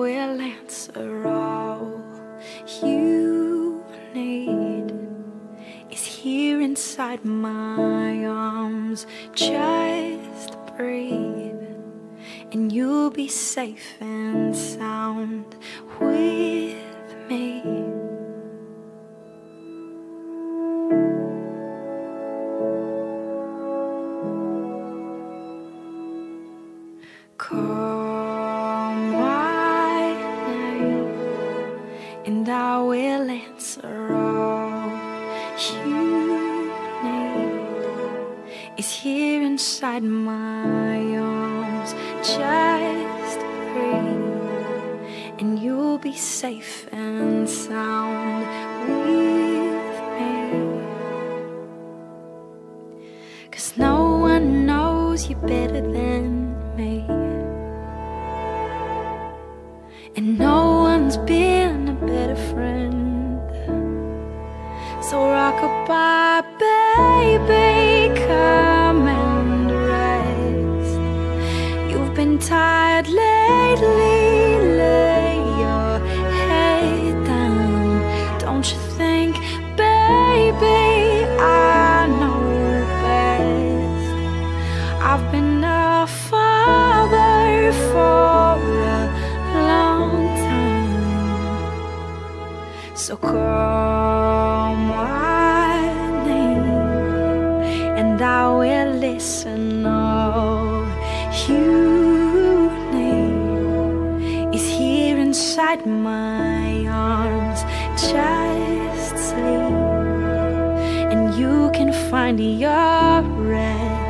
will answer all you need is here inside my arms. Just breathe and you'll be safe and sound with me. Call I will answer all you need. Is here inside my arms. Just breathe, and you'll be safe and sound with me. Cause no one knows you better than me. And no one's been baby, come and rest. You've been tired lately, lay your head down. Don't you think, baby, I know best. I've been a father for a long time. So call my I will listen. All you need is here inside my arms. Just sleep and you can find your rest.